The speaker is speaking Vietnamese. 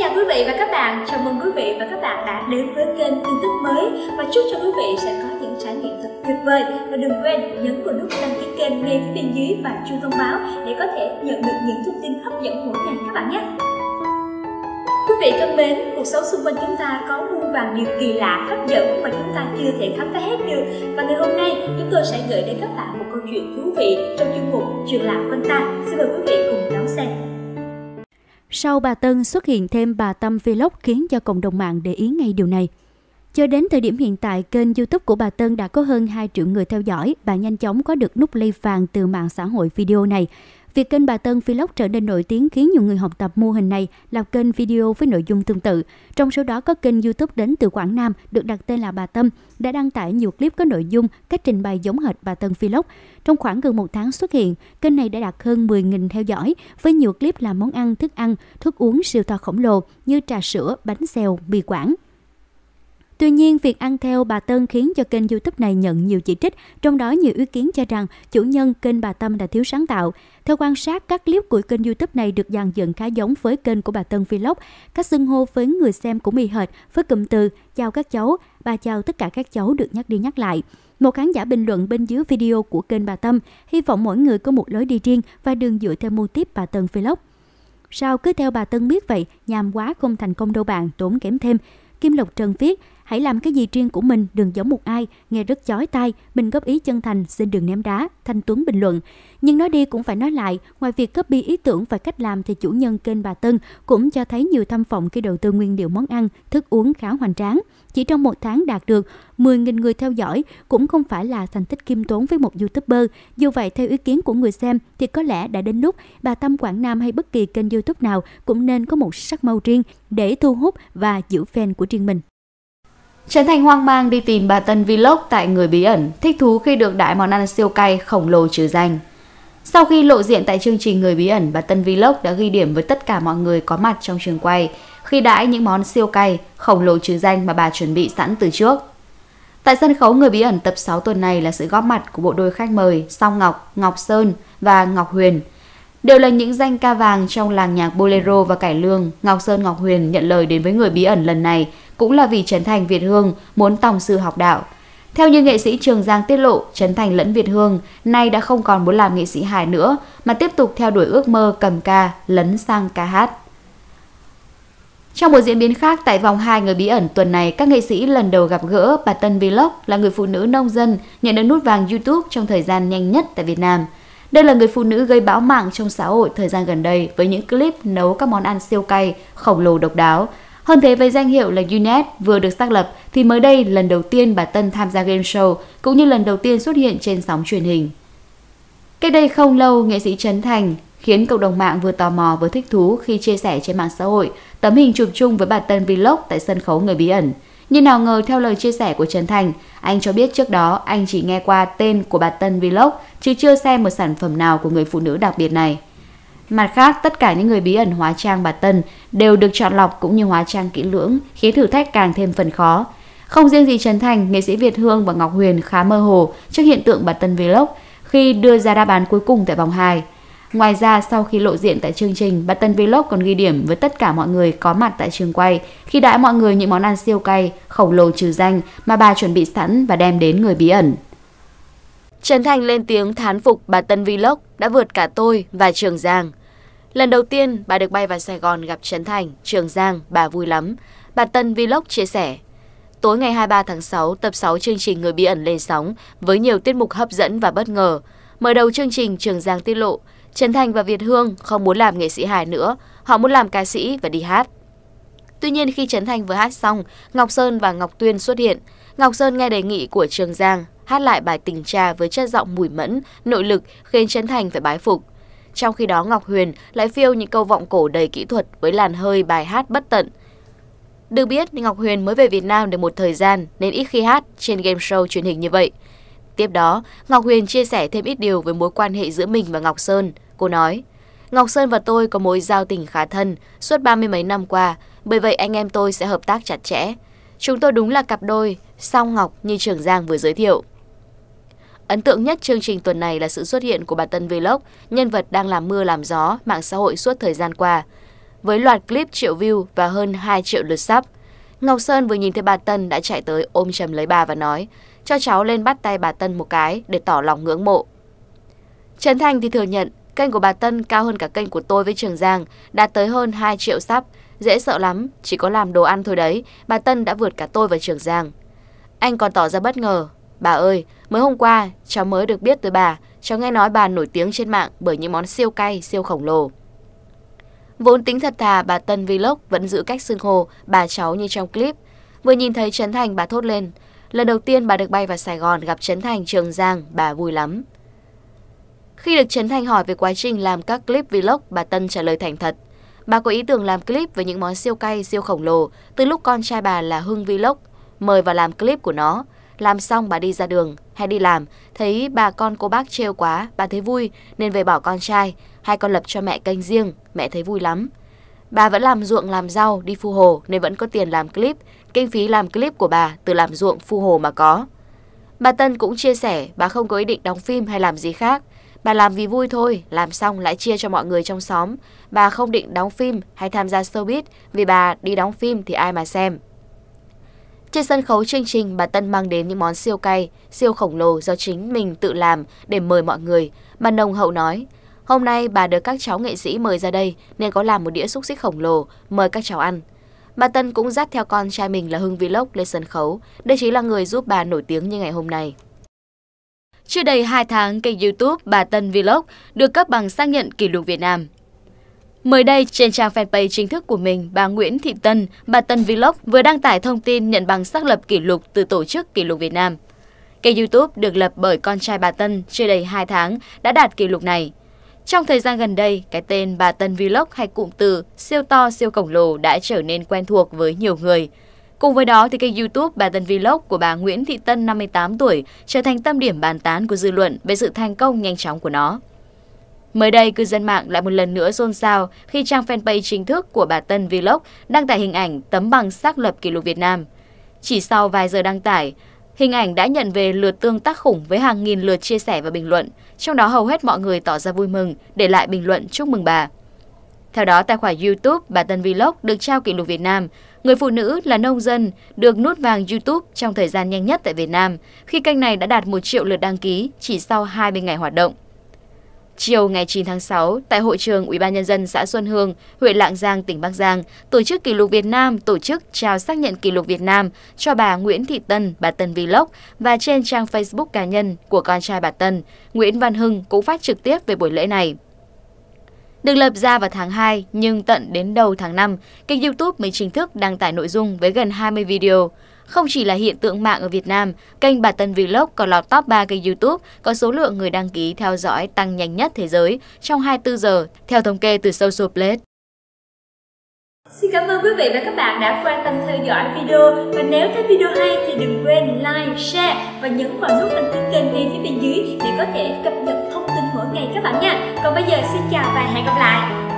chào quý vị và các bạn, chào mừng quý vị và các bạn đã đến với kênh tin tức mới và chúc cho quý vị sẽ có những trải nghiệm thật tuyệt vời và đừng quên nhấn vào nút đăng ký kênh ngay phía bên dưới và chuông thông báo để có thể nhận được những thông tin hấp dẫn mỗi ngày các bạn nhé. Quý vị thân mến, cuộc sống xung quanh chúng ta có muôn vàng điều kỳ lạ, hấp dẫn mà chúng ta chưa thể khám phá hết được. Và ngày hôm nay, chúng tôi sẽ gửi đến các bạn một câu chuyện thú vị trong chương mục Chuyện lạ quanh ta. Xin mời quý vị cùng đón. Sau bà Tân xuất hiện thêm bà Tâm Vlog khiến cho cộng đồng mạng để ý ngay điều này. Cho đến thời điểm hiện tại, kênh youtube của bà Tân đã có hơn 2 triệu người theo dõi. Bà nhanh chóng có được nút like vàng từ mạng xã hội video này. Việc kênh bà Tân Vlog trở nên nổi tiếng khiến nhiều người học tập mô hình này làm kênh video với nội dung tương tự. Trong số đó có kênh YouTube đến từ Quảng Nam được đặt tên là Bà Tâm đã đăng tải nhiều clip có nội dung cách trình bày giống hệt bà Tân Vlog. Trong khoảng gần một tháng xuất hiện, kênh này đã đạt hơn 10.000 theo dõi với nhiều clip làm món ăn, thức ăn, thức uống siêu to khổng lồ như trà sữa, bánh xèo, mì quảng. Tuy nhiên, việc ăn theo bà Tân khiến cho kênh youtube này nhận nhiều chỉ trích, trong đó nhiều ý kiến cho rằng chủ nhân kênh bà Tâm đã thiếu sáng tạo. Theo quan sát, các clip của kênh youtube này được dàn dựng khá giống với kênh của bà Tân Vlog. Các xưng hô với người xem cũng y hệt với cụm từ chào các cháu, bà chào tất cả các cháu được nhắc đi nhắc lại. Một khán giả bình luận bên dưới video của kênh bà Tâm, hy vọng mỗi người có một lối đi riêng và đừng dựa theo mô típ bà Tân Vlog. Sao cứ theo bà Tân biết vậy, nhàm quá không thành công đâu bạn, tốn kém thêm. Kim Lộc Trần viết, Hãy làm cái gì riêng của mình, đừng giống một ai, nghe rất chói tai, mình góp ý chân thành, xin đừng ném đá, Thanh Tuấn bình luận. Nhưng nói đi cũng phải nói lại, ngoài việc copy ý tưởng và cách làm thì chủ nhân kênh bà Tân cũng cho thấy nhiều tham vọng khi đầu tư nguyên liệu món ăn, thức uống khá hoành tráng. Chỉ trong một tháng đạt được 10.000 người theo dõi cũng không phải là thành tích kim tốn với một YouTuber. Dù vậy, theo ý kiến của người xem thì có lẽ đã đến lúc bà Tâm Quảng Nam hay bất kỳ kênh YouTube nào cũng nên có một sắc màu riêng để thu hút và giữ fan của riêng mình. Trấn Thành hoang mang đi tìm bà Tân Vlog tại người bí ẩn, thích thú khi được đại món ăn siêu cay khổng lồ trừ danh. Sau khi lộ diện tại chương trình Người Bí ẩn, bà Tân Vlog đã ghi điểm với tất cả mọi người có mặt trong trường quay khi đãi những món siêu cay, khổng lồ trừ danh mà bà chuẩn bị sẵn từ trước. Tại sân khấu Người Bí ẩn tập 6 tuần này là sự góp mặt của bộ đôi khách mời Song Ngọc, Ngọc Sơn và Ngọc Huyền. Đều là những danh ca vàng trong làng nhạc bolero và cải lương, Ngọc Sơn Ngọc Huyền nhận lời đến với Người Bí ẩn lần này cũng là vì Trấn Thành Việt Hương muốn tòng sư học đạo. Theo như nghệ sĩ Trường Giang tiết lộ, Trấn Thành lẫn Việt Hương nay đã không còn muốn làm nghệ sĩ hài nữa mà tiếp tục theo đuổi ước mơ cầm ca lấn sang ca hát. Trong một diễn biến khác, tại vòng 2 người bí ẩn tuần này, các nghệ sĩ lần đầu gặp gỡ bà Tân Vlog là người phụ nữ nông dân nhận được nút vàng YouTube trong thời gian nhanh nhất tại Việt Nam. Đây là người phụ nữ gây bão mạng trong xã hội thời gian gần đây với những clip nấu các món ăn siêu cay, khổng lồ độc đáo, hơn thế với danh hiệu là UNET vừa được xác lập thì mới đây lần đầu tiên bà Tân tham gia game show cũng như lần đầu tiên xuất hiện trên sóng truyền hình. Cách đây không lâu, nghệ sĩ Trấn Thành khiến cộng đồng mạng vừa tò mò vừa thích thú khi chia sẻ trên mạng xã hội tấm hình chụp chung với bà Tân Vlog tại sân khấu người bí ẩn. Nhưng nào ngờ theo lời chia sẻ của Trấn Thành, anh cho biết trước đó anh chỉ nghe qua tên của bà Tân Vlog chứ chưa xem một sản phẩm nào của người phụ nữ đặc biệt này. Mặt khác, tất cả những người bí ẩn hóa trang bà Tân đều được chọn lọc cũng như hóa trang kỹ lưỡng, khiến thử thách càng thêm phần khó. Không riêng gì Trần Thành, nghệ sĩ Việt Hương và Ngọc Huyền khá mơ hồ trước hiện tượng bà Tân Vlog khi đưa ra đáp án cuối cùng tại vòng 2. Ngoài ra, sau khi lộ diện tại chương trình, bà Tân Vlog còn ghi điểm với tất cả mọi người có mặt tại trường quay khi đãi mọi người những món ăn siêu cay, khổng lồ trừ danh mà bà chuẩn bị sẵn và đem đến người bí ẩn. Trần Thành lên tiếng thán phục bà Tân Vlog đã vượt cả tôi và Trường Giang. Lần đầu tiên bà được bay vào Sài Gòn gặp Trấn Thành, Trường Giang, bà vui lắm. Bà Tân Vlog chia sẻ. Tối ngày 23 tháng 6, tập 6 chương trình Người Bí ẩn lên sóng với nhiều tiết mục hấp dẫn và bất ngờ. Mở đầu chương trình, Trường Giang tiết lộ, Trấn Thành và Việt Hương không muốn làm nghệ sĩ hài nữa, họ muốn làm ca sĩ và đi hát. Tuy nhiên khi Trấn Thành vừa hát xong, Ngọc Sơn và Ngọc Tuyên xuất hiện. Ngọc Sơn nghe đề nghị của Trường Giang, hát lại bài tình Cha với chất giọng mùi mẫn, nội lực khiến Trấn Thành phải bái phục. Trong khi đó Ngọc Huyền lại phiêu những câu vọng cổ đầy kỹ thuật với làn hơi bài hát bất tận. Được biết, Ngọc Huyền mới về Việt Nam được một thời gian nên ít khi hát trên game show truyền hình như vậy. Tiếp đó, Ngọc Huyền chia sẻ thêm ít điều về mối quan hệ giữa mình và Ngọc Sơn. Cô nói, Ngọc Sơn và tôi có mối giao tình khá thân suốt ba mươi mấy năm qua, bởi vậy anh em tôi sẽ hợp tác chặt chẽ. Chúng tôi đúng là cặp đôi, song Ngọc như Trường Giang vừa giới thiệu. Ấn tượng nhất chương trình tuần này là sự xuất hiện của bà Tân Vlog, nhân vật đang làm mưa làm gió mạng xã hội suốt thời gian qua. với loạt clip triệu view và hơn 2 triệu lượt sub. Ngọc Sơn vừa nhìn thấy bà Tân đã chạy tới ôm chầm lấy bà và nói cho cháu lên bắt tay bà Tân một cái để tỏ lòng ngưỡng mộ. Trấn Thành thì thừa nhận kênh của bà Tân cao hơn cả kênh của tôi với Trường Giang, đạt tới hơn 2 triệu sub. Dễ sợ lắm, chỉ có làm đồ ăn thôi đấy, bà Tân đã vượt cả tôi và Trường Giang. Anh còn tỏ ra bất ngờ. Bà ơi, mới hôm qua, cháu mới được biết từ bà, cháu nghe nói bà nổi tiếng trên mạng bởi những món siêu cay, siêu khổng lồ. Vốn tính thật thà, bà Tân Vlog vẫn giữ cách xưng hô bà cháu như trong clip. Vừa nhìn thấy Trấn Thành bà thốt lên. Lần đầu tiên bà được bay vào Sài Gòn gặp Trấn Thành Trường Giang, bà vui lắm. Khi được Trấn Thành hỏi về quá trình làm các clip vlog, bà Tân trả lời thành thật. Bà có ý tưởng làm clip với những món siêu cay, siêu khổng lồ từ lúc con trai bà là Hưng Vlog mời vào làm clip của nó. Làm xong bà đi ra đường hay đi làm, thấy bà con cô bác trêu quá, bà thấy vui nên về bảo con trai, hai con lập cho mẹ kênh riêng, mẹ thấy vui lắm. Bà vẫn làm ruộng làm rau, đi phu hồ nên vẫn có tiền làm clip, kinh phí làm clip của bà từ làm ruộng phu hồ mà có. Bà Tân cũng chia sẻ bà không có ý định đóng phim hay làm gì khác. Bà làm vì vui thôi, làm xong lại chia cho mọi người trong xóm. Bà không định đóng phim hay tham gia showbiz vì bà đi đóng phim thì ai mà xem. Trên sân khấu chương trình, bà Tân mang đến những món siêu cay, siêu khổng lồ do chính mình tự làm để mời mọi người. Bà nồng hậu nói, hôm nay bà được các cháu nghệ sĩ mời ra đây nên có làm một đĩa xúc xích khổng lồ, mời các cháu ăn. Bà Tân cũng dắt theo con trai mình là Hưng Vlog lên sân khấu. Đây chính là người giúp bà nổi tiếng như ngày hôm nay. Chưa đầy 2 tháng, kênh youtube Bà Tân Vlog được cấp bằng xác nhận kỷ lục Việt Nam. Mới đây, trên trang fanpage chính thức của mình, bà Nguyễn Thị Tân, bà Tân Vlog vừa đăng tải thông tin nhận bằng xác lập kỷ lục từ Tổ chức Kỷ lục Việt Nam. Kênh YouTube được lập bởi con trai bà Tân chưa đầy 2 tháng đã đạt kỷ lục này. Trong thời gian gần đây, cái tên bà Tân Vlog hay cụm từ siêu to siêu khổng lồ đã trở nên quen thuộc với nhiều người. Cùng với đó, thì kênh YouTube Bà Tân Vlog của bà Nguyễn Thị Tân 58 tuổi trở thành tâm điểm bàn tán của dư luận về sự thành công nhanh chóng của nó. Mới đây, cư dân mạng lại một lần nữa xôn xao khi trang fanpage chính thức của bà Tân Vlog đăng tải hình ảnh tấm bằng xác lập kỷ lục Việt Nam. Chỉ sau vài giờ đăng tải, hình ảnh đã nhận về lượt tương tác khủng với hàng nghìn lượt chia sẻ và bình luận, trong đó hầu hết mọi người tỏ ra vui mừng, để lại bình luận chúc mừng bà. Theo đó, tài khoản YouTube bà Tân Vlog được trao kỷ lục Việt Nam. Người phụ nữ là nông dân, được nút vàng YouTube trong thời gian nhanh nhất tại Việt Nam, khi kênh này đã đạt 1 triệu lượt đăng ký chỉ sau 20 ngày hoạt động. Chiều ngày 9 tháng 6, tại hội trường UBND xã Xuân Hương, huyện Lạng Giang, tỉnh Bắc Giang, Tổ chức Kỷ lục Việt Nam tổ chức trao xác nhận kỷ lục Việt Nam cho bà Nguyễn Thị Tân, bà Tân Vlog và trên trang Facebook cá nhân của con trai bà Tân, Nguyễn Văn Hưng cũng phát trực tiếp về buổi lễ này. Được lập ra vào tháng 2, nhưng tận đến đầu tháng 5, kênh YouTube mới chính thức đăng tải nội dung với gần 20 video. Không chỉ là hiện tượng mạng ở Việt Nam, kênh Bà Tân Vlog còn lọt top 3 kênh YouTube có số lượng người đăng ký theo dõi tăng nhanh nhất thế giới trong 24 giờ, theo thống kê từ Social Blade. Xin cảm ơn quý vị và các bạn đã quan tâm theo dõi video và nếu thấy video hay thì đừng quên like, share và nhấn vào nút đăng ký kênh ngay phía bên dưới để có thể cập nhật thông tin mỗi ngày các bạn nha. Còn bây giờ xin chào và hẹn gặp lại.